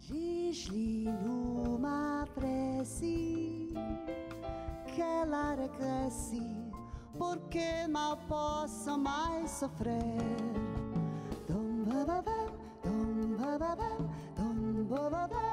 Diz-lhe numa prece que ela regresse, porque mal possa mais sofrer. ba ba ba, dum ba ba ba, dum ba ba ba.